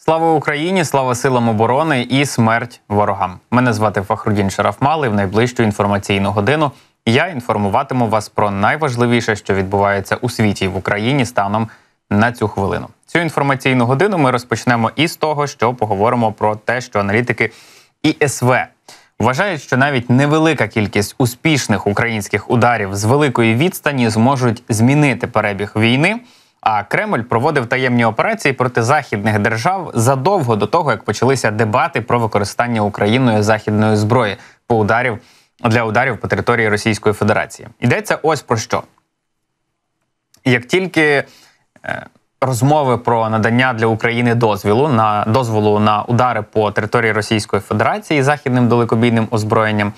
Слава Україні, слава силам оборони і смерть ворогам. Мене звати Фахрудін Шарафмал і В найближчу інформаційну годину я інформуватиму вас про найважливіше, що відбувається у світі в Україні станом на цю хвилину. Цю інформаційну годину ми розпочнемо із того, що поговоримо про те, що аналітики ІСВ вважають, що навіть невелика кількість успішних українських ударів з великої відстані зможуть змінити перебіг війни. А Кремль проводив таємні операції проти західних держав задовго до того, як почалися дебати про використання Україною західної зброї по ударів для ударів по території Російської Федерації. Йдеться ось про що. Як тільки е, розмови про надання для України дозволу на дозволу на удари по території Російської Федерації західним далекобійним озброєнням.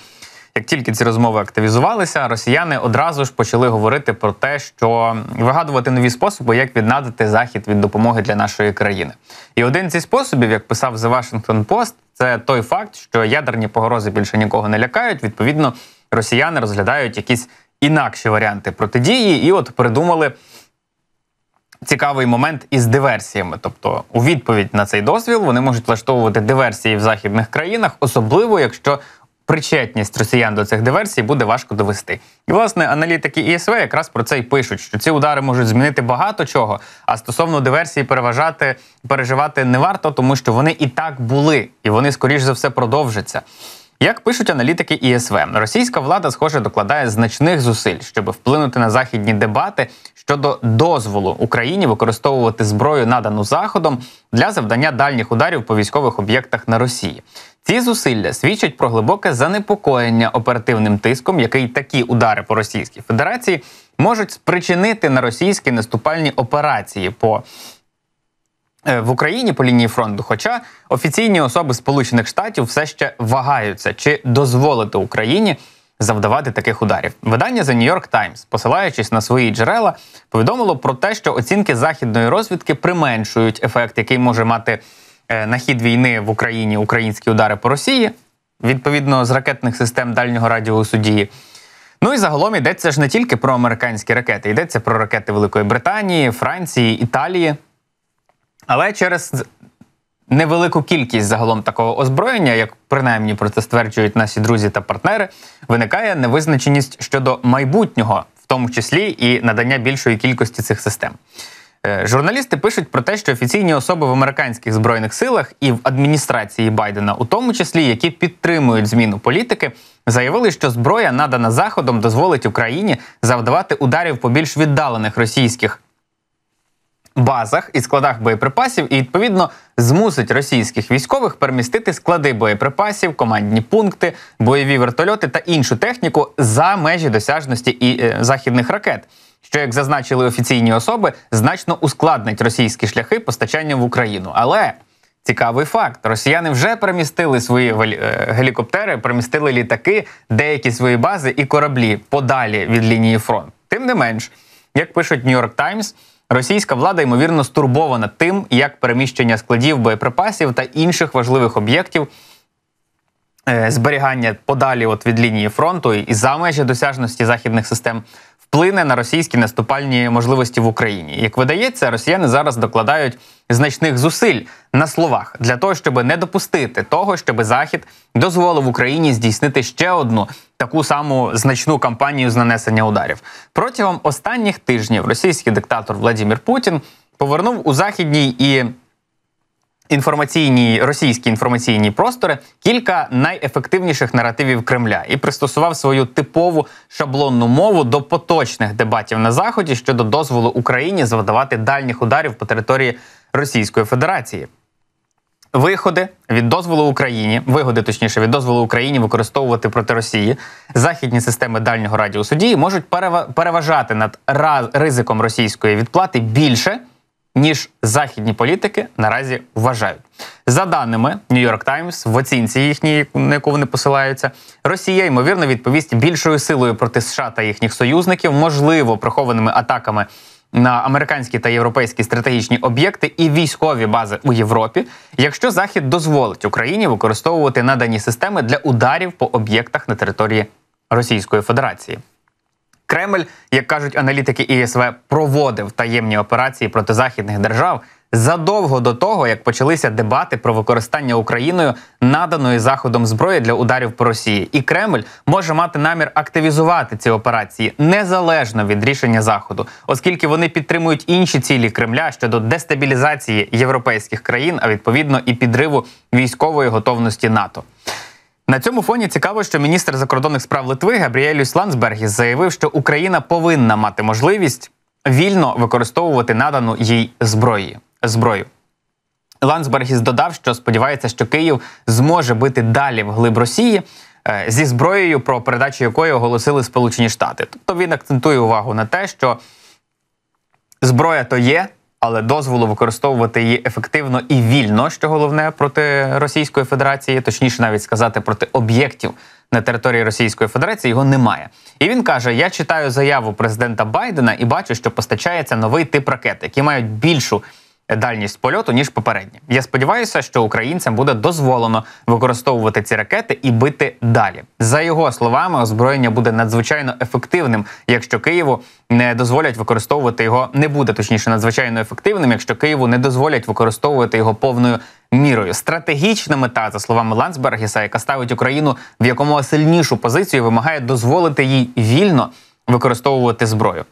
Як тільки ці розмови активізувалися, росіяни одразу ж почали говорити про те, що вигадувати нові способи, як віднадати захід від допомоги для нашої країни. І один зі способів, як писав The Washington Post, це той факт, що ядерні погрози більше нікого не лякають. Відповідно, росіяни розглядають якісь інакші варіанти протидії, і от придумали. Цікавий момент із диверсіями, тобто у відповідь на цей дозвіл вони можуть влаштовувати диверсії в західних країнах, особливо якщо причетність росіян до цих диверсій буде важко довести. І власне аналітики ІСВ якраз про це й пишуть, що ці удари можуть змінити багато чого. А стосовно диверсії переважати переживати не варто, тому що вони і так були, і вони скоріш за все продовжаться. Як пишуть аналітики ІСВ, російська влада, схоже, докладає значних зусиль, щоб вплинути на західні дебати щодо дозволу Україні використовувати зброю, надану заходом для завдання дальніх ударів по військових об'єктах на Росії. Ці зусилля свідчать про глибоке занепокоєння оперативним тиском, який такі удари по Російській Федерації можуть спричинити на російські наступальні операції по в Україні по лінії фронту. Хоча офіційні особи Сполучених Штатів все ще вагаються, чи дозволити Україні завдавати таких ударів. Видання The New York Times, посилаючись на свої джерела, повідомило про те, що оцінки західної розвідки применшують ефект, який може мати. Е, на хід війни в Україні українські удари по Росії, відповідно з ракетних систем дальнього радіусу дії. Ну і загалом йдеться ж не тільки про американські ракети, йдеться про ракети Великої Британії, Франції, Італії. Але через невелику кількість загалом такого озброєння, як принаймні про це стверджують наші друзі та партнери, виникає невизначеність щодо майбутнього, в тому числі і надання більшої кількості цих систем. Е, журналісти пишуть про те, що офіційні особи в американських збройних силах і в адміністрації Байдена, у тому числі які підтримують зміну політики, заявили, що зброя, надана заходом, дозволить Україні завдавати ударів по більш віддалених російських базах і складах боєприпасів, і відповідно змусить російських військових перемістити склади боєприпасів, командні пункти, бойові вертольоти та іншу техніку за межі досяжності і е, західних ракет що, як зазначили офіційні особи, значно ускладнить російські шляхи постачання в Україну. Але цікавий факт: росіяни вже перемістили свої е, гелікоптери, перемістили літаки, деякі свої бази і кораблі подалі від лінії фронту. Тим не менш, як пишуть New York Times, Російська влада ймовірно стурбована тим, як переміщення складів боєприпасів та інших важливих об'єктів е, зберігання подалі от від лінії фронту і за межі досяжності західних систем вплине на російські наступальні можливості в Україні. Як видається, росіяни зараз докладають значних зусиль на словах для того, щоб не допустити того, щоб Захід дозволив Україні здійснити ще одну таку саму значну кампанію з нанесення ударів. Протягом останніх тижнів російський диктатор Владимир Путін повернув у західній і інформаційні російські інформаційні простори кілька найефективніших наративів Кремля і пристосував свою типову шаблонну мову до поточних дебатів на заході щодо дозволу Україні завдавати дальніх ударів по території Російської Федерації. Виходи від дозволу Україні, вигоди точніше від дозволу Україні використовувати проти Росії західні системи дальнього радіусу дії можуть переважати над ризиком російської відплати більше ніж західні політики наразі вважають. За даними New York Times, в оцінці їхній, на яку вони посилаються, Росія ймовірно відповість більшою силою проти США та їхніх союзників, можливо, прихованими атаками. На американські та європейські стратегічні об'єкти і військові бази у Європі, якщо Захід дозволить Україні використовувати надані системи для ударів по об'єктах на території Російської Федерації. Кремль, як кажуть аналітики ІСВ, проводив таємні операції проти західних держав задовго до того, як почалися дебати про використання Україною наданої заходом зброї для ударів по Росії, і Кремль може мати намір активізувати ці операції незалежно від рішення заходу, оскільки вони підтримують інші цілі Кремля щодо дестабілізації європейських країн, а відповідно і підриву військової готовності НАТО. На цьому фоні цікаво, що міністр закордонних справ Литви Габріелюс Ландсбергіс заявив, що Україна повинна мати можливість вільно використовувати надану їй зброї зброю. Ландсбергіс додав, що сподівається, що Київ зможе бити далі в глиб Росії е, зі зброєю, про передачу якої оголосили Сполучені Штати. Тобто він акцентує увагу на те, що зброя то є, але дозволу використовувати її ефективно і вільно, що головне проти Російської Федерації, точніше навіть сказати проти об'єктів на території Російської Федерації, його немає. І він каже: Я читаю заяву президента Байдена і бачу, що постачається новий тип ракет, які мають більшу дальність польоту ніж попередні. Я сподіваюся, що українцям буде дозволено використовувати ці ракети і бити далі. За його словами, озброєння буде надзвичайно ефективним, якщо Києву не дозволять використовувати його, не буде точніше надзвичайно ефективним, якщо Києву не дозволять використовувати його повною мірою. Стратегічна мета, за словами Ландсбергіса, яка ставить Україну в якомога сильнішу позицію, вимагає дозволити їй вільно використовувати зброю.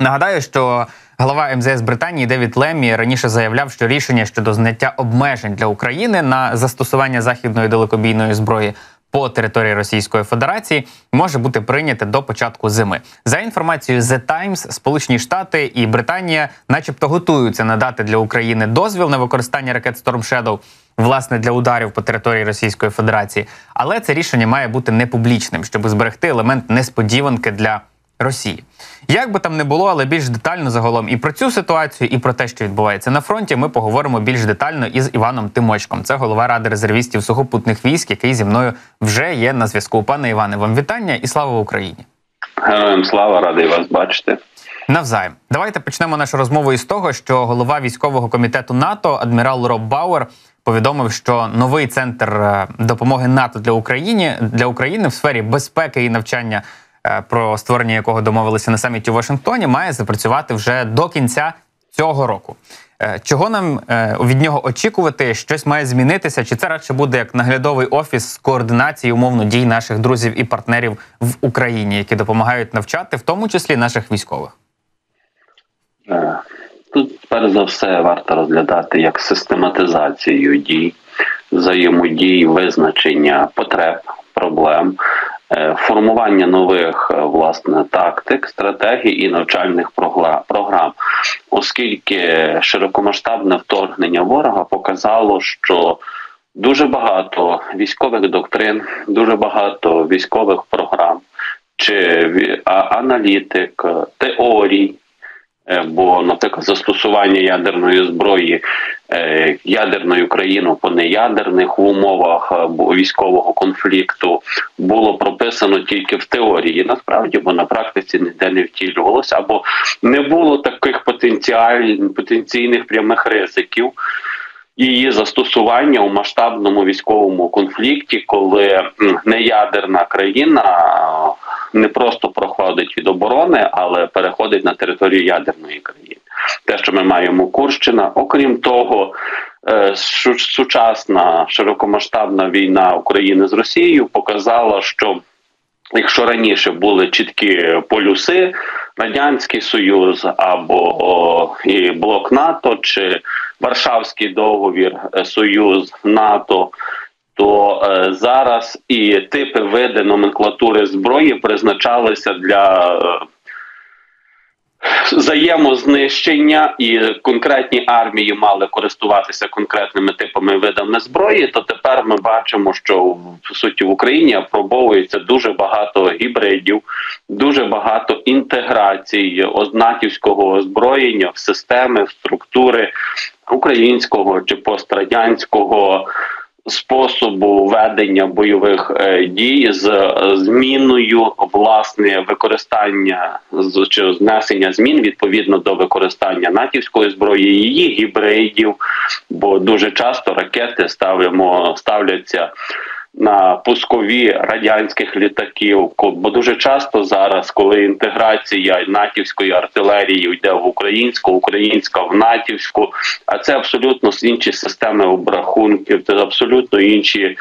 Нагадаю, що Глава МЗС Британії Девід Леммі раніше заявляв, що рішення щодо зняття обмежень для України на застосування західної далекобійної зброї по території Російської Федерації може бути прийняте до початку зими. За інформацією The Times, Сполучені Штати і Британія, начебто, готуються надати для України дозвіл на використання ракет Storm Shadow, власне для ударів по території Російської Федерації, але це рішення має бути непублічним, щоб зберегти елемент несподіванки для. Росії. Як би там не було, але більш детально загалом і про цю ситуацію, і про те, що відбувається на фронті, ми поговоримо більш детально із Іваном Тимочком. Це голова ради резервістів сухопутних військ, який зі мною вже є на зв'язку. Пане Іване, вам вітання і слава Україні! Героям слава радий вас бачити. Навзаєм, давайте почнемо нашу розмову із того, що голова військового комітету НАТО, адмірал Роб Бауер, повідомив, що новий центр е, допомоги НАТО для України для України в сфері безпеки і навчання про створення якого домовилися на саміті у Вашингтоні, має запрацювати вже до кінця цього року. Е, чого нам е, від нього очікувати? Щось має змінитися? Чи це радше буде як наглядовий офіс з координації умовно дій наших друзів і партнерів в Україні, які допомагають навчати, в тому числі наших військових? Тут перш за все варто розглядати як систематизацію дій, взаємодій, визначення потреб, проблем, Е, формування нових е, власне тактик, стратегій і навчальних програм, оскільки широкомасштабне вторгнення ворога показало, що дуже багато військових доктрин, дуже багато військових програм чи аналітик, теорій. Е, бо, наприклад, застосування ядерної зброї ядерної ядерною країною по неядерних в умовах е, військового конфлікту було прописано тільки в теорії. Насправді, бо на практиці ніде не втілювалося, або не було таких потенціальних потенційних прямих ризиків. Її застосування у масштабному військовому конфлікті, коли неядерна країна не просто проходить від оборони, але переходить на територію ядерної країни. Те, що ми маємо Курщина, окрім того, е, сучасна широкомасштабна війна України з Росією показала, що Якщо раніше були чіткі полюси, радянський союз або і блок НАТО чи Варшавський договір е, Союз НАТО то е, зараз і типи види номенклатури зброї призначалися для е, взаємознищення, і конкретні армії мали користуватися конкретними типами видами зброї. То тепер ми бачимо, що в суті в Україні апробовується дуже багато гібридів, дуже багато інтеграцій ознатівського озброєння в системи, в структури українського чи пострадянського способу ведення бойових е, дій з е, зміною власне використання з чи знесення змін відповідно до використання натівської зброї, її гібридів, бо дуже часто ракети ставимо ставляться. На пускові радянських літаків. Бо дуже часто зараз, коли інтеграція натівської артилерії йде в українську, українська в натівську, а це абсолютно інші системи обрахунків, це абсолютно інші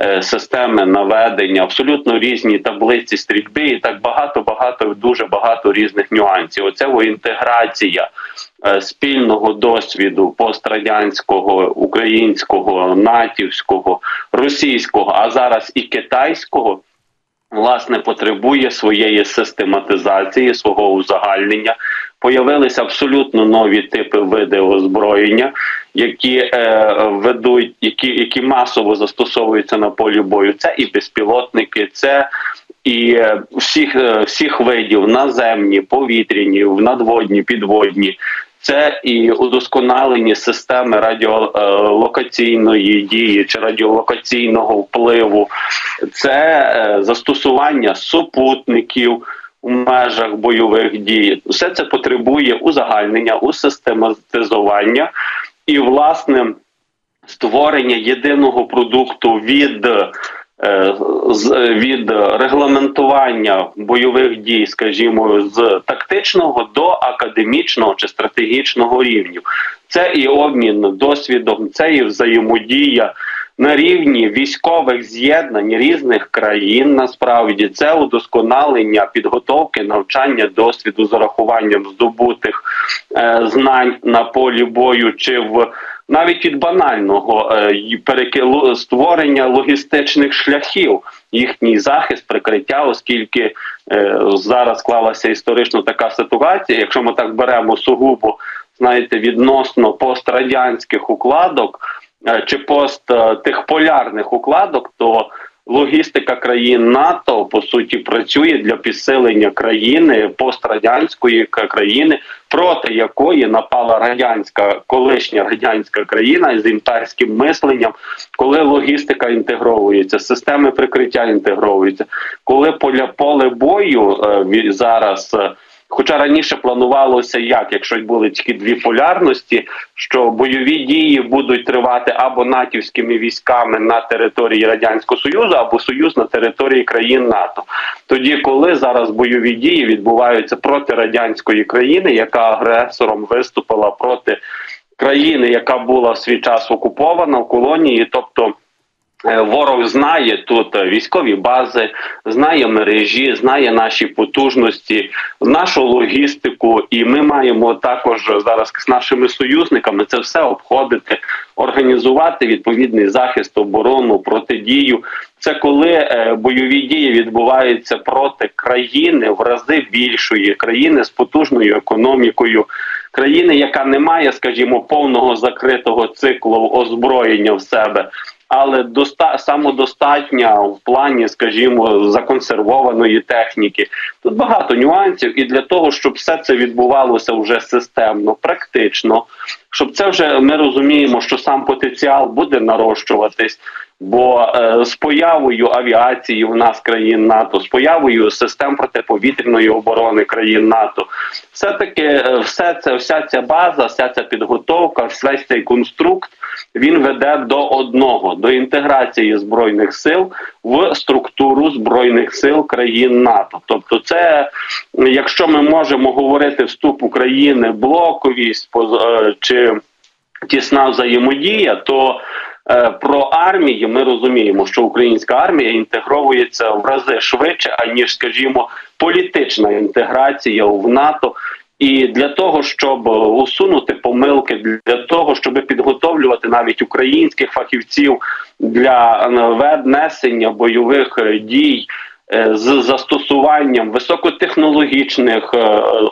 е, системи наведення, абсолютно різні таблиці стрільби, і так багато, багато, дуже багато різних нюансів. Оце інтеграція. Е, спільного досвіду пострадянського, українського, натівського, російського, а зараз і китайського. Власне, потребує своєї систематизації, свого узагальнення. Появилися абсолютно нові типи види озброєння, які е, ведуть, які які масово застосовуються на полі бою. Це і безпілотники, це і е, всіх е, всіх видів наземні, повітряні, надводні, підводні. Це і удосконалені системи радіолокаційної дії чи радіолокаційного впливу, це е, застосування супутників у межах бойових дій. Все це потребує узагальнення, усистематизування і власне створення єдиного продукту від від регламентування бойових дій, скажімо, з тактичного до академічного чи стратегічного рівню. Це і обмін досвідом, це і взаємодія. На рівні військових з'єднань різних країн насправді це удосконалення підготовки, навчання досвіду з урахуванням здобутих е, знань на полі бою чи в навіть від банального е, створення логістичних шляхів, їхній захист, прикриття, оскільки е, зараз склалася історично така ситуація. Якщо ми так беремо сугубо, знаєте, відносно пострадянських укладок е, чи пост тих полярних укладок, то логістика країн НАТО по суті працює для підсилення країни пострадянської країни, проти якої напала радянська колишня радянська країна з імперським мисленням, коли логістика інтегровується, системи прикриття інтегровуються, коли поля поле бою е, зараз. Хоча раніше планувалося, як якщо були тільки дві полярності, що бойові дії будуть тривати або натівськими військами на території радянського союзу, або союз на території країн НАТО. Тоді, коли зараз бойові дії відбуваються проти радянської країни, яка агресором виступила проти країни, яка була в свій час окупована в колонії, тобто. Е, ворог знає тут військові бази, знає мережі, знає наші потужності, нашу логістику, і ми маємо також зараз з нашими союзниками це все обходити, організувати відповідний захист, оборону, протидію. Це коли е, бойові дії відбуваються проти країни в рази більшої країни з потужною економікою. Країни, яка не має, скажімо, повного закритого циклу озброєння в себе, але доста самодостатня в плані, скажімо, законсервованої техніки. Тут багато нюансів, і для того, щоб все це відбувалося вже системно, практично, щоб це вже ми розуміємо, що сам потенціал буде нарощуватись. Бо е, з появою авіації в нас країн НАТО, з появою систем протиповітряної оборони країн НАТО, все таки е, все це, вся ця база, вся ця підготовка, весь цей конструкт він веде до одного до інтеграції збройних сил в структуру збройних сил країн НАТО. Тобто, це якщо ми можемо говорити вступ України, блоковість е, чи тісна взаємодія, то е, про армію ми розуміємо, що українська армія інтегровується в рази швидше, аніж, скажімо, політична інтеграція в НАТО. І для того, щоб усунути помилки, для того, щоб підготовлювати навіть українських фахівців для веднесення бойових дій Е, з застосуванням високотехнологічних е,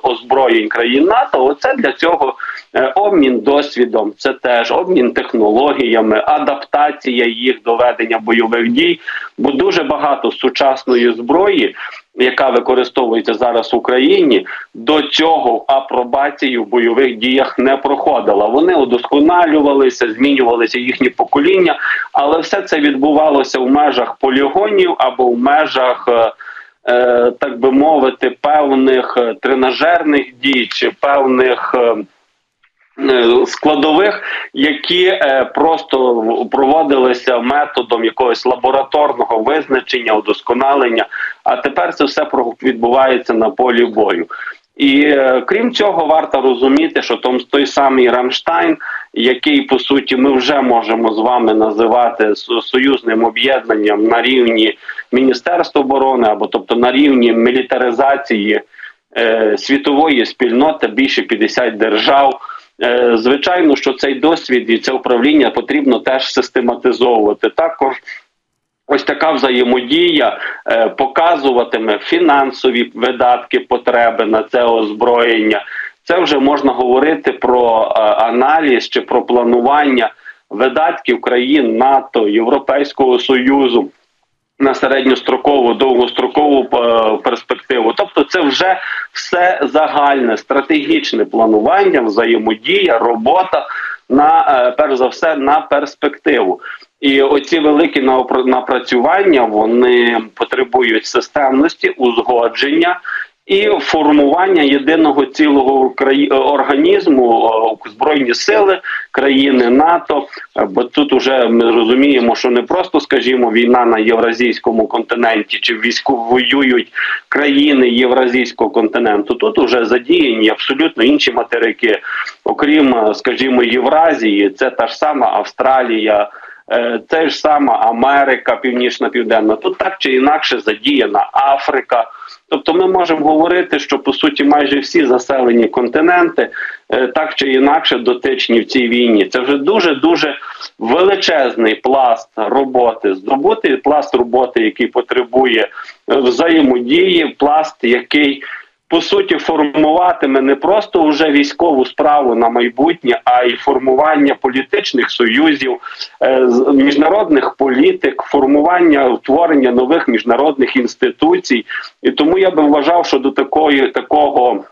озброєнь країн НАТО, оце для цього е, обмін досвідом, це теж обмін технологіями, адаптація їх до ведення бойових дій, бо дуже багато сучасної зброї яка використовується зараз в Україні, до цього апробацію в бойових діях не проходила. Вони удосконалювалися, змінювалися їхні покоління, але все це відбувалося в межах полігонів або в межах. Е, е так би мовити, певних тренажерних дій чи певних Е, складових, які е, просто проводилися методом якогось лабораторного визначення, удосконалення. А тепер це все відбувається на полі бою. І е, крім цього, варто розуміти, що том той самий Рамштайн, який по суті ми вже можемо з вами називати союзним об'єднанням на рівні Міністерства оборони або тобто на рівні мілітаризації е, світової спільноти більше 50 держав. Е, звичайно, що цей досвід і це управління потрібно теж систематизовувати. Також ось така взаємодія е, показуватиме фінансові видатки, потреби на це озброєння. Це вже можна говорити про е, аналіз чи про планування видатків країн НАТО, Європейського Союзу на середньострокову довгострокову е, перспективу. Тобто, це вже все загальне стратегічне планування, взаємодія, робота на е, перш за все на перспективу. І оці великі напрацювання вони потребують системності, узгодження і формування єдиного цілого організму збройні сили країни НАТО. Бо тут вже ми розуміємо, що не просто, скажімо, війна на євразійському континенті чи військо воюють країни євразійського континенту. Тут вже задіяні абсолютно інші материки, окрім, скажімо, Євразії, це та ж сама Австралія. Е, це ж сама Америка, Північна Південна, тут так чи інакше задіяна Африка. Тобто, ми можемо говорити, що по суті майже всі заселені континенти е, так чи інакше дотичні в цій війні. Це вже дуже дуже величезний пласт роботи, здобутий пласт роботи, який потребує взаємодії, пласт, який по суті формуватиме не просто вже військову справу на майбутнє, а й формування політичних союзів, е, міжнародних політик, формування утворення нових міжнародних інституцій. І тому я би вважав, що до такої такого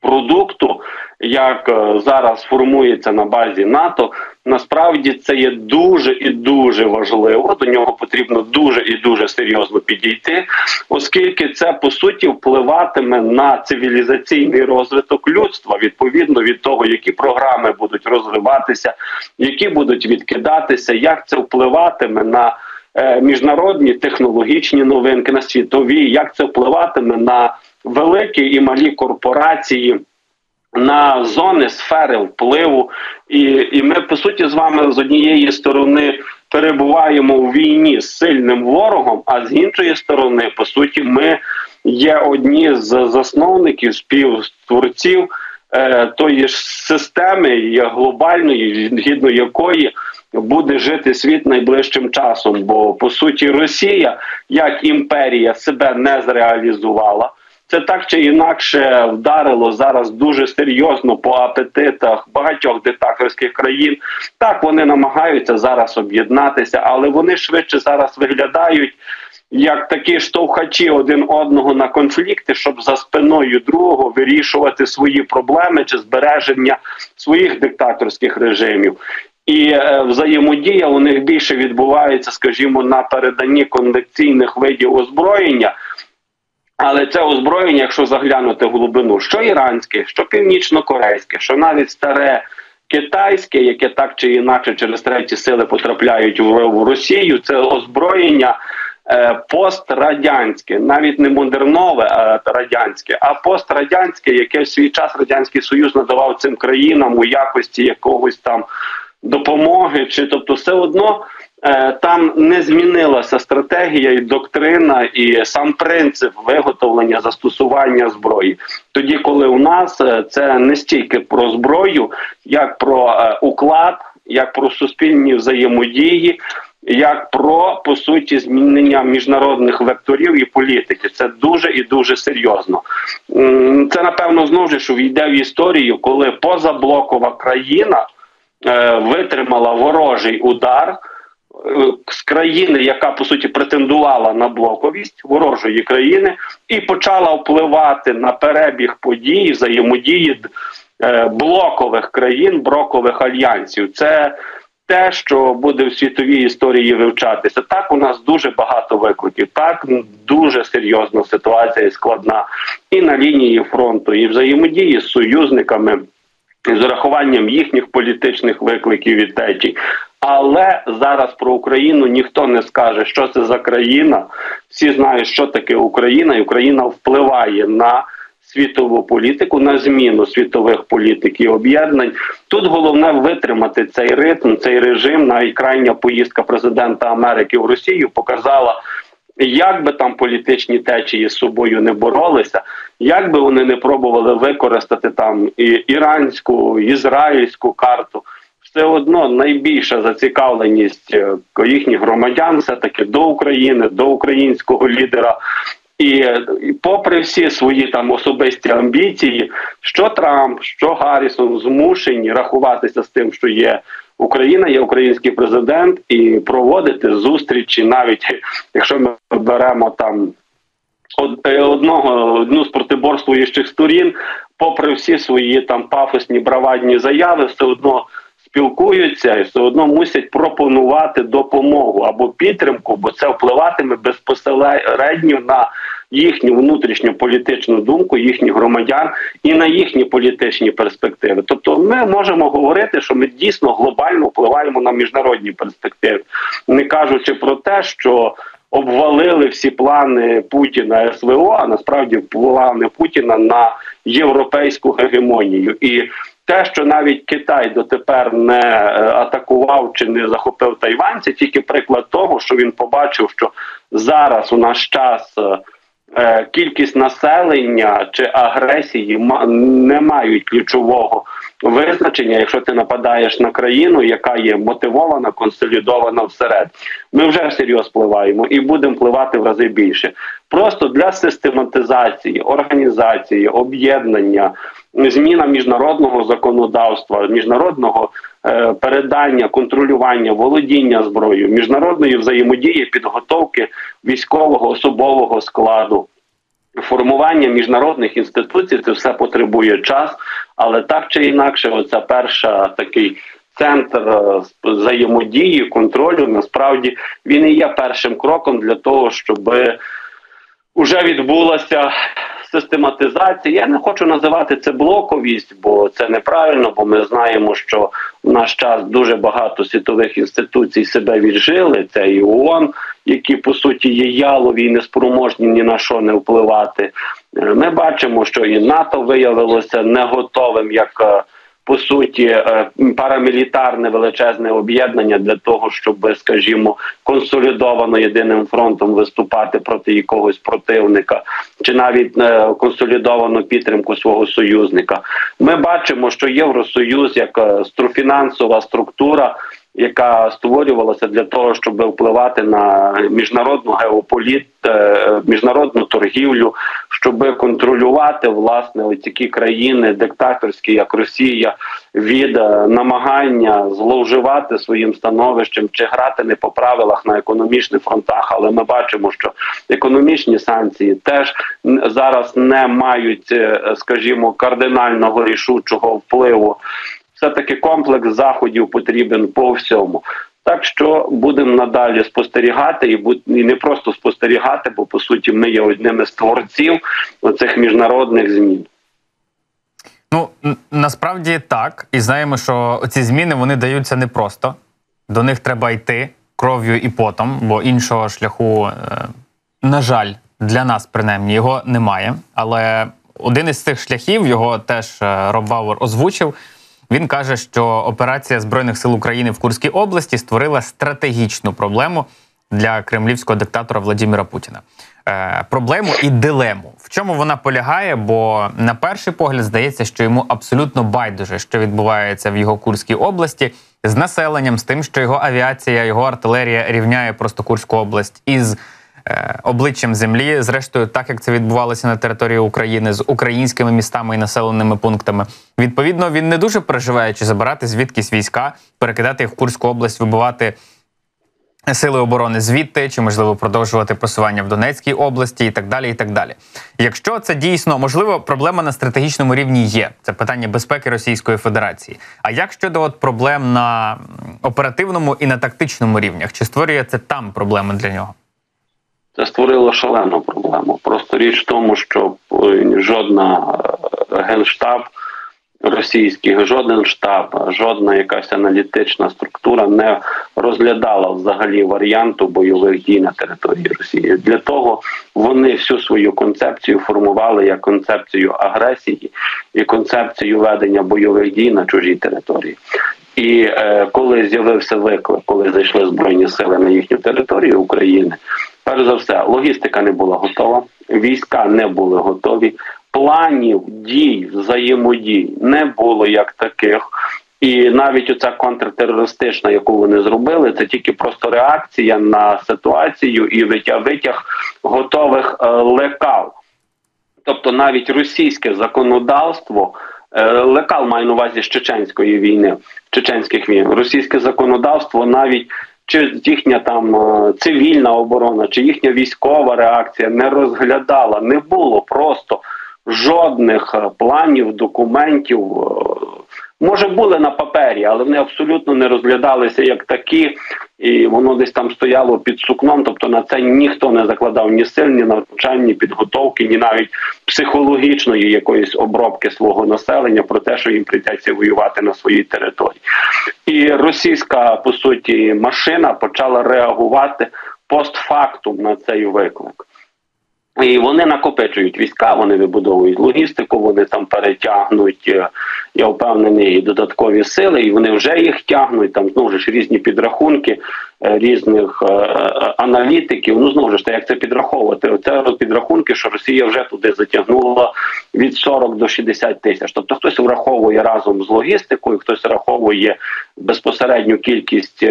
продукту, як е, зараз формується на базі НАТО, насправді це є дуже і дуже важливо. До нього потрібно дуже і дуже серйозно підійти, оскільки це по суті впливатиме на цивілізаційний розвиток людства відповідно від того, які програми будуть розвиватися, які будуть відкидатися, як це впливатиме на е, міжнародні технологічні новинки на світові, як це впливатиме на великі і малі корпорації. На зони сфери впливу, і і ми по суті з вами з однієї сторони перебуваємо у війні з сильним ворогом, а з іншої сторони, по суті, ми є одні з засновників співтворців е, тої ж системи глобальної, згідно якої буде жити світ найближчим часом. Бо по суті, Росія як імперія себе не зреалізувала. Це так чи інакше вдарило зараз дуже серйозно по апетитах багатьох диктаторських країн. Так вони намагаються зараз об'єднатися, але вони швидше зараз виглядають. Як такі штовхачі один одного на конфлікти, щоб за спиною другого вирішувати свої проблеми чи збереження своїх диктаторських режимів, і е, взаємодія у них більше відбувається, скажімо, на переданні конвекційних видів озброєння. Але це озброєння, якщо заглянути в глибину, що іранське, що північно-корейське, що навіть старе китайське, яке так чи інакше через треті сили потрапляють в Росію, це озброєння е, пострадянське, навіть не модернове, а радянське, а пострадянське, яке в свій час радянський союз надавав цим країнам у якості якогось там допомоги, чи тобто все одно. Е, там не змінилася стратегія і доктрина, і сам принцип виготовлення застосування зброї. Тоді, коли у нас е, це не стільки про зброю, як про е, уклад, як про суспільні взаємодії, як про по суті змінення міжнародних векторів і політики. Це дуже і дуже серйозно. Це напевно знову ж війде в історію, коли позаблокова країна витримала ворожий удар з країни, яка по суті претендувала на блоковість ворожої країни, і почала впливати на перебіг подій, взаємодії е, блокових країн, блокових альянсів. Це те, що буде в світовій історії вивчатися, так у нас дуже багато викликів. Так дуже серйозна ситуація і складна і на лінії фронту, і взаємодії з союзниками з урахуванням їхніх політичних викликів і течій. Але зараз про Україну ніхто не скаже, що це за країна. Всі знають, що таке Україна, і Україна впливає на світову політику, на зміну світових політик і об'єднань. Тут головне витримати цей ритм, цей режим. Навіть крайня поїздка президента Америки в Росію показала. Як би там політичні течії з собою не боролися, як би вони не пробували використати там і іранську, ізраїльську карту, все одно найбільша зацікавленість е, їхніх громадян все таки до України, до українського лідера. І, і попри всі свої там особисті амбіції, що Трамп, що Гаррісон змушені рахуватися з тим, що є Україна, є український президент, і проводити зустрічі, навіть якщо ми беремо там е, одного одну з протиборствуючих сторін, попри всі свої там пафосні бравадні заяви, все одно спілкуються і все одно мусять пропонувати допомогу або підтримку, бо це впливатиме безпосередньо на їхню внутрішню політичну думку, їхніх громадян і на їхні політичні перспективи. Тобто, ми можемо говорити, що ми дійсно глобально впливаємо на міжнародні перспективи, не кажучи про те, що обвалили всі плани Путіна СВО, а насправді плани Путіна на європейську гегемонію і те, що навіть Китай дотепер не е, атакував чи не захопив Тайвань, це тільки приклад того, що він побачив, що зараз у наш час. Е, е, кількість населення чи агресії не мають ключового визначення, якщо ти нападаєш на країну, яка є мотивована, консолідована всеред. Ми вже серйозно впливаємо і будемо впливати в рази більше. Просто для систематизації, організації, об'єднання, зміна міжнародного законодавства, міжнародного е, передання, контролювання, володіння зброєю, міжнародної взаємодії, підготовки військового особового складу. Формування міжнародних інституцій це все потребує час, але так чи інакше, оця перша такий центр е, взаємодії, контролю насправді він і є першим кроком для того, щоб вже відбулася систематизація. Я не хочу називати це блоковість, бо це неправильно, бо ми знаємо, що в наш час дуже багато світових інституцій себе віджили. Це і ООН, які по суті є ялові і неспроможні ні на що не впливати. Е, ми бачимо, що і НАТО виявилося не готовим як. Е, по суті е, парамілітарне величезне об'єднання для того, щоб, скажімо, консолідовано єдиним фронтом виступати проти якогось противника, чи навіть консолідовано консолідовану підтримку свого союзника. Ми бачимо, що Євросоюз як струфінансова фінансова структура яка створювалася для того, щоб впливати на міжнародну геополіт, е, міжнародну торгівлю, щоб контролювати власне такі країни, диктаторські, як Росія, від е, намагання зловживати своїм становищем чи грати не по правилах на економічних фронтах. Але ми бачимо, що економічні санкції теж зараз не мають, е, скажімо, кардинального рішучого впливу все таки комплекс заходів потрібен по всьому. Так що будемо надалі спостерігати, і і не просто спостерігати, бо по суті ми є одними з творців оцих міжнародних змін. Ну насправді так, і знаємо, що ці зміни вони даються непросто. До них треба йти кров'ю і потом, бо іншого шляху, е, на жаль, для нас принаймні його немає. Але один із цих шляхів його теж е, Роб Бауер озвучив. Він каже, що операція збройних сил України в Курській області створила стратегічну проблему для кремлівського диктатора Владимира Путіна. Е, Проблему і дилему. В чому вона полягає? Бо на перший погляд здається, що йому абсолютно байдуже, що відбувається в його Курській області з населенням, з тим, що його авіація, його артилерія рівняє просто Курську область із обличчям землі, зрештою, так як це відбувалося на території України з українськими містами і населеними пунктами. Відповідно, він не дуже переживає, чи забирати звідкись війська, перекидати їх в Курську область, вибивати. Сили оборони звідти чи можливо продовжувати просування в Донецькій області і так далі. і так далі. Якщо це дійсно можливо, проблема на стратегічному рівні є. Це питання безпеки Російської Федерації. А як щодо от проблем на оперативному і на тактичному рівнях, чи створює це там проблеми для нього? Це створило шалену проблему. Просто річ в тому, що е, жодна е, генштаб російських, жоден штаб, жодна якась аналітична структура не розглядала взагалі варіанту бойових дій на території Росії. Для того вони всю свою концепцію формували як концепцію агресії і концепцію ведення бойових дій на чужій території. І е, коли з'явився виклик, коли зайшли збройні сили на їхню територію України, перш за все, логістика не була готова, війська не були готові планів дій, взаємодій не було як таких. І навіть оця контртерористична, яку вони зробили, це тільки просто реакція на ситуацію і витяг готових е, лекал. Тобто навіть російське законодавство, е, лекал має на увазі з чеченської війни, чеченських війн, російське законодавство навіть. Чи їхня там е, цивільна оборона, чи їхня військова реакція не розглядала, не було просто жодних е, планів, документів. Може, були на папері, але вони абсолютно не розглядалися як такі, і воно десь там стояло під сукном. Тобто на це ніхто не закладав ні сил, ні навчань, ні підготовки, ні навіть психологічної якоїсь обробки свого населення про те, що їм прийдеться воювати на своїй території. І російська по суті машина почала реагувати постфактум на цей виклик. І вони накопичують війська, вони вибудовують логістику, вони там перетягнуть, е, я впевнений, додаткові сили, і вони вже їх тягнуть. Там знову ж різні підрахунки різних е, аналітиків. Ну знову ж таки, як це підраховувати? Це підрахунки, що Росія вже туди затягнула від 40 до 60 тисяч. Тобто хтось враховує разом з логістикою, хтось враховує безпосередню кількість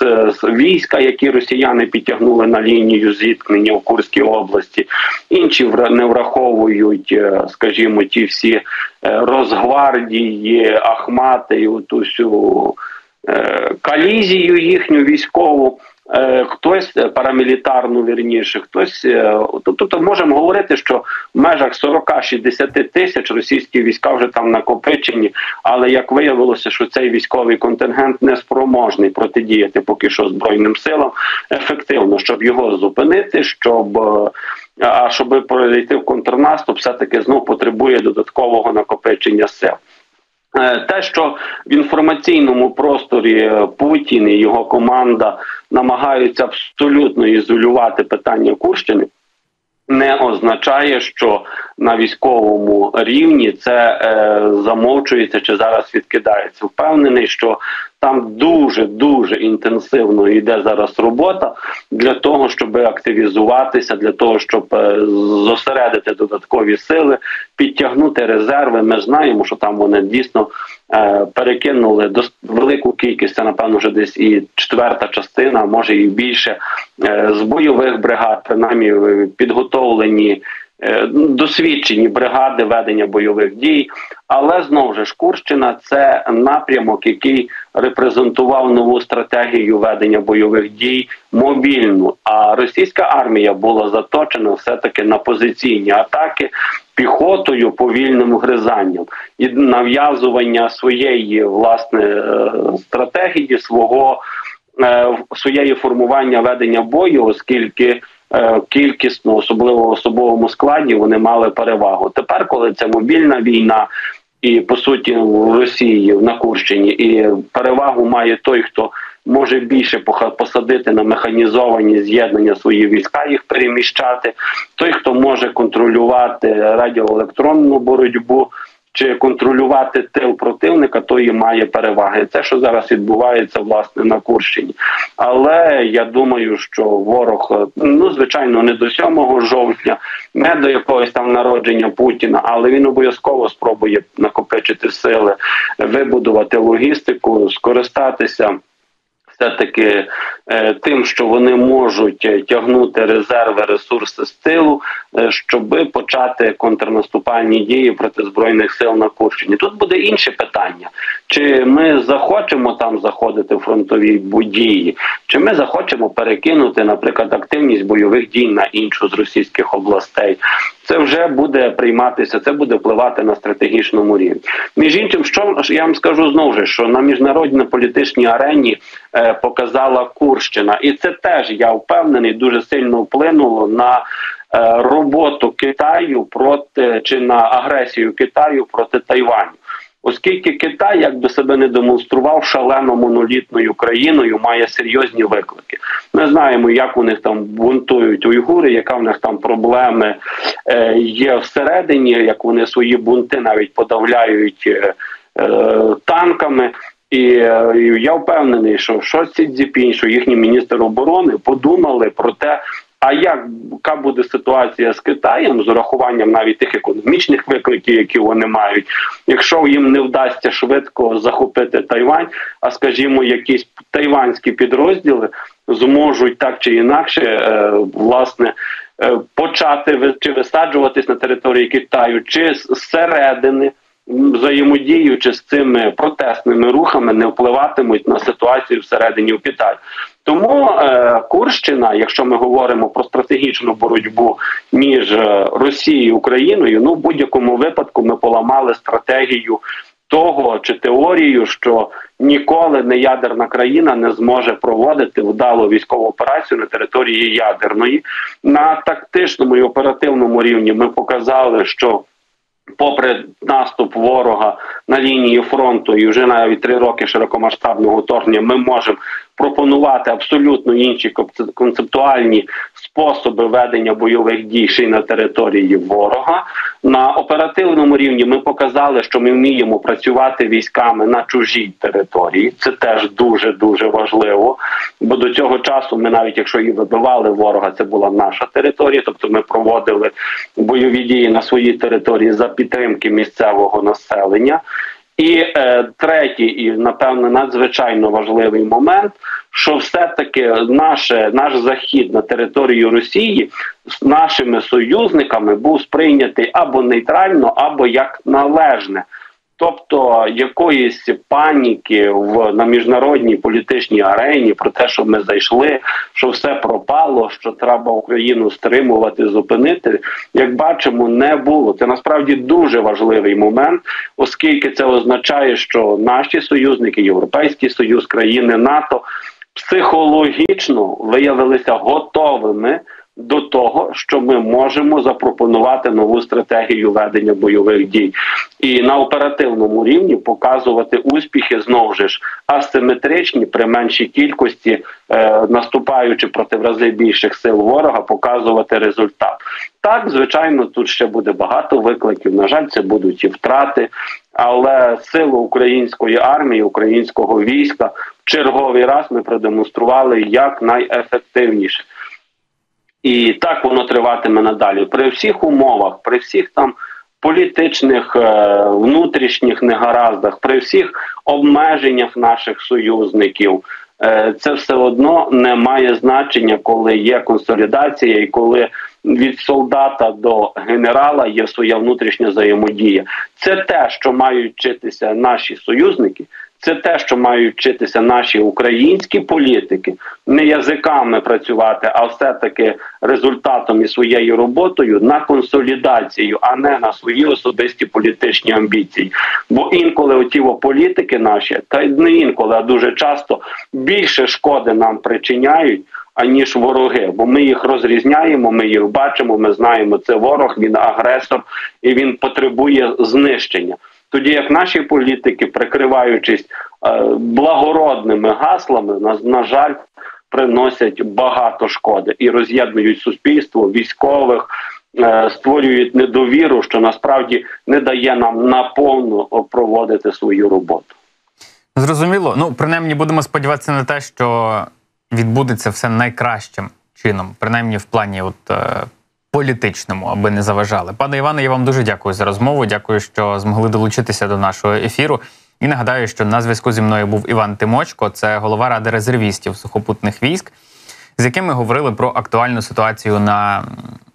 з, війська, які росіяни підтягнули на лінію зіткнення в Курській області інші не враховують, е, скажімо, ті всі е, розгвардії, Ахмати і оту е, калізію їхню військову. Хтось парамілітарну вірніше, хтось тобто можемо говорити, що в межах 40-60 тисяч російські війська вже там накопичені, але як виявилося, що цей військовий контингент не спроможний протидіяти поки що збройним силам ефективно, щоб його зупинити, щоб а щоб перейти в контрнаступ, все таки знов потребує додаткового накопичення сил. Е, те, що в інформаційному просторі Путін і його команда намагаються абсолютно ізолювати питання Курщини, не означає, що на військовому рівні це е, замовчується чи зараз відкидається. Впевнений, що там дуже дуже інтенсивно йде зараз робота для того, щоб активізуватися, для того, щоб е, зосередити додаткові сили, підтягнути резерви. Ми знаємо, що там вони дійсно е, перекинули до велику кількість, це напевно вже десь і четверта частина, може і більше е, з бойових бригад, принаймні підготовлені. Досвідчені бригади ведення бойових дій, але знову ж Курщина це напрямок, який репрезентував нову стратегію ведення бойових дій мобільну. А російська армія була заточена все таки на позиційні атаки піхотою повільним гризанням і нав'язування своєї власне е, стратегії свого е, своєї формування ведення бою, оскільки Е, кількісно, особливо в особовому складі, вони мали перевагу. Тепер, коли це мобільна війна, і по суті в Росії на Курщині, і перевагу має той, хто може більше посадити на механізовані з'єднання свої війська, їх переміщати, той, хто може контролювати радіоелектронну боротьбу чи контролювати тил противника, то і має переваги. Це що зараз відбувається власне на Курщині. Але я думаю, що ворог ну звичайно не до 7 жовтня, не до якогось там народження Путіна, але він обов'язково спробує накопичити сили, вибудувати логістику, скористатися все таки е, тим, що вони можуть е, тягнути резерви, ресурси з тилу, е, щоб почати контрнаступальні дії проти збройних сил на Курщині. Тут буде інше питання: чи ми захочемо там заходити в фронтові події, чи ми захочемо перекинути, наприклад, активність бойових дій на іншу з російських областей. Це вже буде прийматися, це буде впливати на стратегічному рівні. Між іншим, що я вам скажу знову ж, що на міжнародній політичній арені показала Курщина, і це теж я впевнений, дуже сильно вплинуло на е, роботу Китаю проти чи на агресію Китаю проти Тайваню. Оскільки Китай, як би себе не демонстрував, шалено монолітною країною має серйозні виклики. Ми знаємо, як у них там бунтують уйгури, яка в них там проблеми е, є всередині, як вони свої бунти навіть подавляють е, е, танками. І е, я впевнений, що що Цзіпінь, що їхній міністр оборони подумали про те, а як яка буде ситуація з Китаєм з урахуванням навіть тих економічних викликів, які вони мають, якщо їм не вдасться швидко захопити Тайвань, а скажімо, якісь тайванські підрозділи зможуть так чи інакше е, власне е, почати чи висаджуватись на території Китаю, чи зсередини взаємодіючи з цими протестними рухами, не впливатимуть на ситуацію всередині Китаї. Тому е, Курщина, якщо ми говоримо про стратегічну боротьбу між е, Росією і Україною, ну в будь-якому випадку ми поламали стратегію того чи теорію, що ніколи не ядерна країна не зможе проводити вдалу військову операцію на території ядерної на тактичному і оперативному рівні. Ми показали, що Попри наступ ворога на лінії фронту, і вже навіть три роки широкомасштабного вторгнення, ми можемо пропонувати абсолютно інші концептуальні способи ведення бойових дій ще й на території ворога. На оперативному рівні ми показали, що ми вміємо працювати військами на чужій території. Це теж дуже дуже важливо. Бо до цього часу ми, навіть якщо і вибивали ворога, це була наша територія, тобто ми проводили бойові дії на своїй території за підтримки місцевого населення. І е, третій, і напевно надзвичайно важливий момент, що все-таки наше наш захід на територію Росії з нашими союзниками був сприйнятий або нейтрально, або як належне. Тобто якоїсь паніки в на міжнародній політичній арені про те, що ми зайшли, що все пропало, що треба Україну стримувати, зупинити, як бачимо, не було. Це насправді дуже важливий момент, оскільки це означає, що наші союзники, Європейський Союз, країни НАТО психологічно виявилися готовими до того, що ми можемо запропонувати нову стратегію ведення бойових дій, і на оперативному рівні показувати успіхи знову ж асиметричні при меншій кількості, е, наступаючи проти в рази більших сил ворога, показувати результат. Так, звичайно, тут ще буде багато викликів. На жаль, це будуть і втрати, але силу української армії, українського війська черговий раз ми продемонстрували як найефективніше. І так воно триватиме надалі. При всіх умовах, при всіх там політичних е, внутрішніх негараздах, при всіх обмеженнях наших союзників. Е, це все одно не має значення, коли є консолідація, і коли від солдата до генерала є своя внутрішня взаємодія. Це те, що мають вчитися наші союзники. Це те, що мають вчитися наші українські політики, не язиками працювати, а все-таки результатом і своєю роботою на консолідацію, а не на свої особисті політичні амбіції. Бо інколи оті політики наші, та й не інколи, а дуже часто більше шкоди нам причиняють. Аніж вороги, бо ми їх розрізняємо, ми їх бачимо. Ми знаємо, це ворог, він агресор і він потребує знищення тоді як наші політики, прикриваючись е, благородними гаслами, на, жаль, приносять багато шкоди і роз'єднують суспільство військових. Е, створюють недовіру, що насправді не дає нам наповну проводити свою роботу. Зрозуміло. Ну принаймні будемо сподіватися на те, що відбудеться все найкращим чином, принаймні в плані от е, політичному, аби не заважали. Пане Іване, я вам дуже дякую за розмову. Дякую, що змогли долучитися до нашого ефіру. І нагадаю, що на зв'язку зі мною був Іван Тимочко, це голова ради резервістів сухопутних військ, з яким ми говорили про актуальну ситуацію на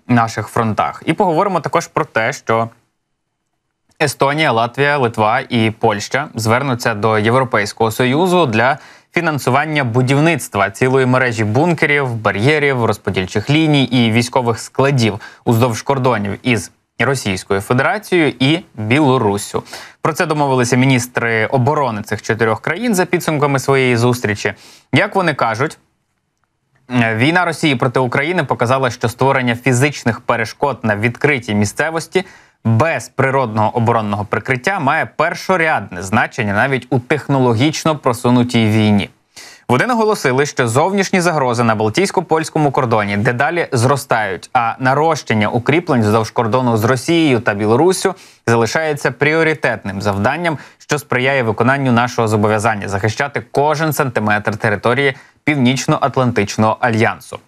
наших фронтах. І поговоримо також про те, що Естонія, Латвія, Литва і Польща звернуться до Європейського союзу для фінансування будівництва цілої мережі бункерів, бар'єрів, розподільчих ліній і військових складів уздовж кордонів із Російською Федерацією і Білоруссю. Про це домовилися міністри оборони цих чотирьох країн за підсумками своєї зустрічі. Як вони кажуть, війна Росії проти України показала, що створення фізичних перешкод на відкритій місцевості без природного оборонного прикриття має першорядне значення навіть у технологічно просунутій війні. Вони наголосили, що зовнішні загрози на Балтійсько-польському кордоні дедалі зростають, а нарощення укріплень вздовж кордону з Росією та Білоруссю залишається пріоритетним завданням, що сприяє виконанню нашого зобов'язання захищати кожен сантиметр території Північно-Атлантичного альянсу.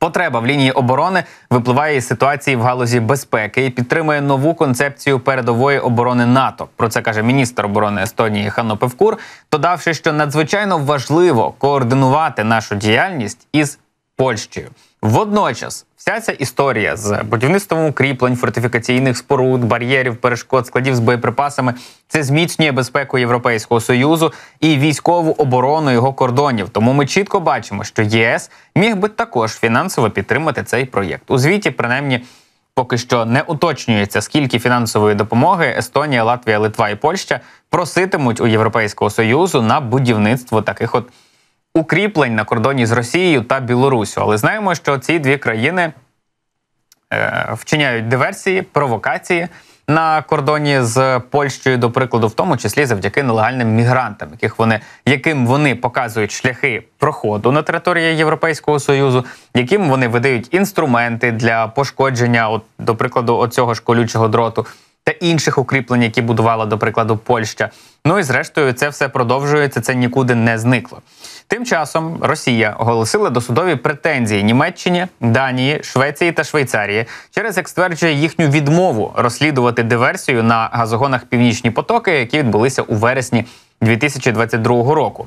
Потреба в лінії оборони випливає із ситуації в галузі безпеки і підтримує нову концепцію передової оборони НАТО. Про це каже міністр оборони Естонії Ханно Певкур, додавши, що надзвичайно важливо координувати нашу діяльність із Польщею. Водночас, вся ця історія з будівництвом укріплень, фортифікаційних споруд, бар'єрів, перешкод, складів з боєприпасами це зміцнює безпеку Європейського союзу і військову оборону його кордонів. Тому ми чітко бачимо, що ЄС міг би також фінансово підтримати цей проєкт. У звіті, принаймні, поки що не уточнюється, скільки фінансової допомоги Естонія, Латвія, Литва і Польща проситимуть у Європейського союзу на будівництво таких от укріплень на кордоні з Росією та Білорусю. Але знаємо, що ці дві країни е, вчиняють диверсії, провокації на кордоні з Польщею, до прикладу, в тому числі завдяки нелегальним мігрантам, яких вони яким вони показують шляхи проходу на території Європейського союзу, яким вони видають інструменти для пошкодження, от до прикладу, оцього ж колючого дроту та інших укріплень, які будувала, до прикладу, Польща. Ну і зрештою, це все продовжується. Це нікуди не зникло. Тим часом Росія оголосила досудові претензії Німеччині, Данії, Швеції та Швейцарії, через як стверджує їхню відмову розслідувати диверсію на газогонах Північні потоки, які відбулися у вересні 2022 року.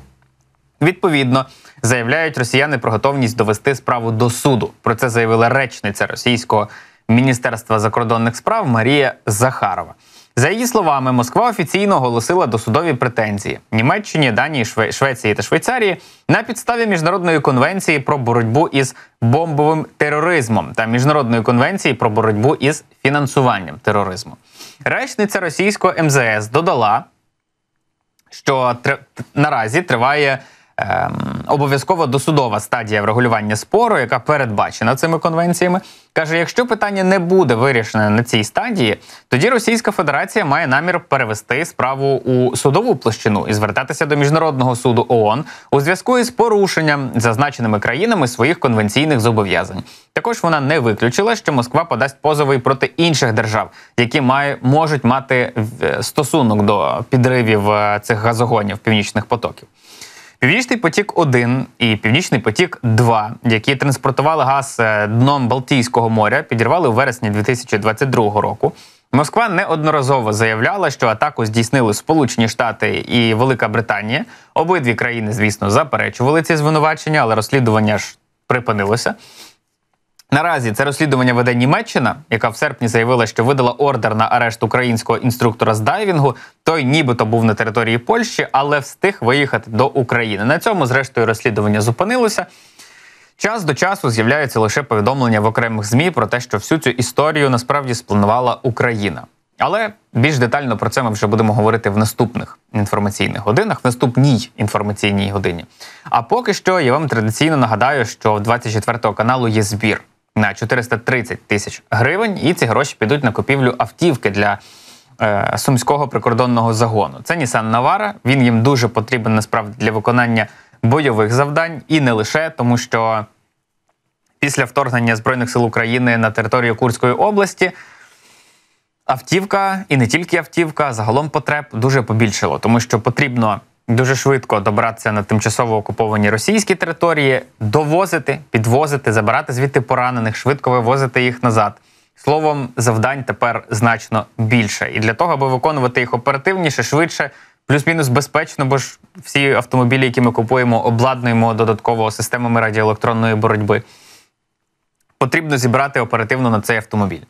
Відповідно, заявляють росіяни про готовність довести справу до суду. Про це заявила речниця російського міністерства закордонних справ Марія Захарова. За її словами, Москва офіційно оголосила досудові претензії Німеччині, Данії, Шве... Швеції та Швейцарії на підставі міжнародної конвенції про боротьбу із бомбовим тероризмом та міжнародної конвенції про боротьбу із фінансуванням тероризму. Речниця російського МЗС додала, що тр... наразі триває ем, обов'язково досудова стадія врегулювання спору, яка передбачена цими конвенціями, каже: якщо питання не буде вирішене на цій стадії, тоді Російська Федерація має намір перевести справу у судову площину і звертатися до міжнародного суду ООН у зв'язку із порушенням зазначеними країнами своїх конвенційних зобов'язань. Також вона не виключила, що Москва подасть позови проти інших держав, які має, можуть мати е, стосунок до підривів е, цих газогонів північних потоків. Північний потік 1 і Північний потік 2 які транспортували газ е, дном Балтійського моря, підірвали у вересні 2022 року. Москва неодноразово заявляла, що атаку здійснили Сполучені Штати і Велика Британія. Обидві країни, звісно, заперечували ці звинувачення, але розслідування ж припинилося. Наразі це розслідування веде Німеччина, яка в серпні заявила, що видала ордер на арешт українського інструктора з дайвінгу. Той нібито був на території Польщі, але встиг виїхати до України. На цьому, зрештою, розслідування зупинилося. Час до часу з'являються лише повідомлення в окремих змі про те, що всю цю історію насправді спланувала Україна. Але більш детально про це ми вже будемо говорити в наступних інформаційних годинах, в наступній інформаційній годині. А поки що я вам традиційно нагадаю, що в 24 каналу є збір на 430 тисяч гривень, і ці гроші підуть на купівлю автівки для е, сумського прикордонного загону. Це Нісан Навара. Він їм дуже потрібен насправді для виконання бойових завдань і не лише тому, що після вторгнення збройних сил України на територію Курської області. Автівка і не тільки автівка, загалом потреб дуже побільшило, тому що потрібно дуже швидко добратися на тимчасово окуповані російські території, довозити, підвозити, забирати звідти поранених, швидко вивозити їх назад. Словом, завдань тепер значно більше. І для того, аби виконувати їх оперативніше, швидше, плюс-мінус безпечно, бо ж всі автомобілі, які ми купуємо, обладнуємо додатково системами радіоелектронної боротьби. Потрібно зібрати оперативно на цей автомобіль.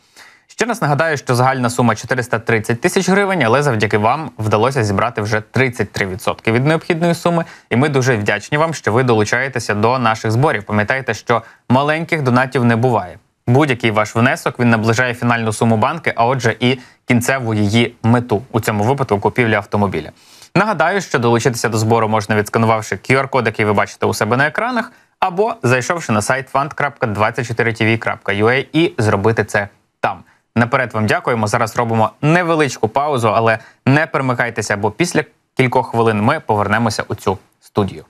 Ще раз нагадаю, що загальна сума 430 тисяч гривень, але завдяки вам вдалося зібрати вже 33% від необхідної суми. І ми дуже вдячні вам, що ви долучаєтеся до наших зборів. Пам'ятайте, що маленьких донатів не буває. Будь-який ваш внесок він наближає фінальну суму банки, а отже, і кінцеву її мету у цьому випадку купівля автомобіля. Нагадаю, що долучитися до збору можна відсканувавши QR-код, який ви бачите у себе на екранах, або зайшовши на сайт fund.24tv.ua і зробити це. Наперед вам дякуємо. Зараз робимо невеличку паузу, але не перемикайтеся, бо після кількох хвилин ми повернемося у цю студію.